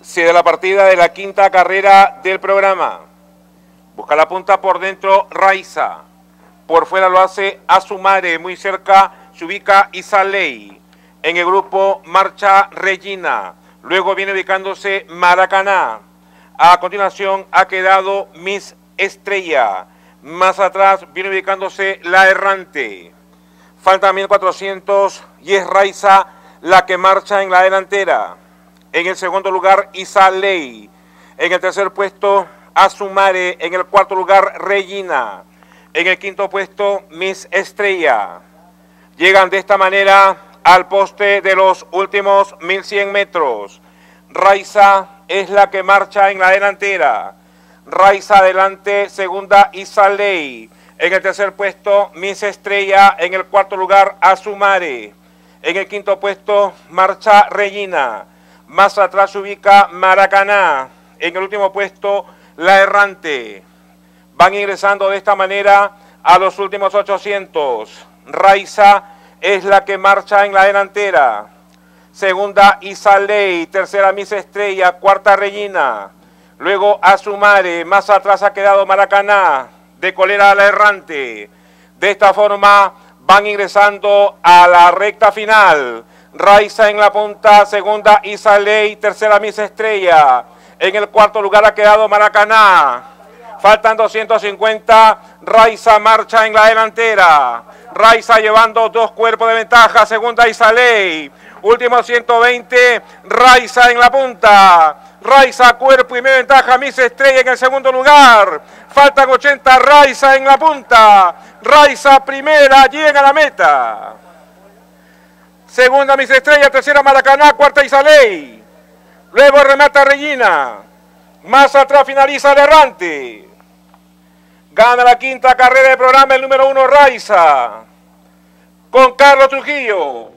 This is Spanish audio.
de la partida de la quinta carrera del programa. Busca la punta por dentro Raiza. Por fuera lo hace Azumare. Muy cerca se ubica Isaley. En el grupo marcha Regina. Luego viene ubicándose Maracaná. A continuación ha quedado Miss Estrella. Más atrás viene ubicándose La Errante. Falta 1400 y es Raiza la que marcha en la delantera. En el segundo lugar, Isa Ley. En el tercer puesto, Azumare. En el cuarto lugar, Regina. En el quinto puesto, Miss Estrella. Llegan de esta manera al poste de los últimos 1100 metros. Raiza es la que marcha en la delantera. Raiza adelante, segunda Isa Ley. En el tercer puesto, Miss Estrella. En el cuarto lugar, Azumare. En el quinto puesto, marcha Regina. Más atrás se ubica Maracaná. En el último puesto, La Errante. Van ingresando de esta manera a los últimos 800. Raiza es la que marcha en la delantera. Segunda, Isaley. Tercera, Miss Estrella. Cuarta, Regina. Luego, Azumare. Más atrás ha quedado Maracaná. De colera a la errante. De esta forma van ingresando a la recta final. Raiza en la punta, segunda Isaley, tercera Miss Estrella. En el cuarto lugar ha quedado Maracaná. Faltan 250, Raiza marcha en la delantera. Raiza llevando dos cuerpos de ventaja, segunda Isaley. Último 120, Raiza en la punta. Raiza cuerpo y media ventaja, Miss Estrella en el segundo lugar. Faltan 80, Raiza en la punta. Raiza primera, llega a la meta. Segunda Miss Estrella, tercera Maracaná, cuarta Isaley. Luego remata Regina. Más atrás finaliza el errante. Gana la quinta carrera del programa el número uno Raiza. Con Carlos Trujillo.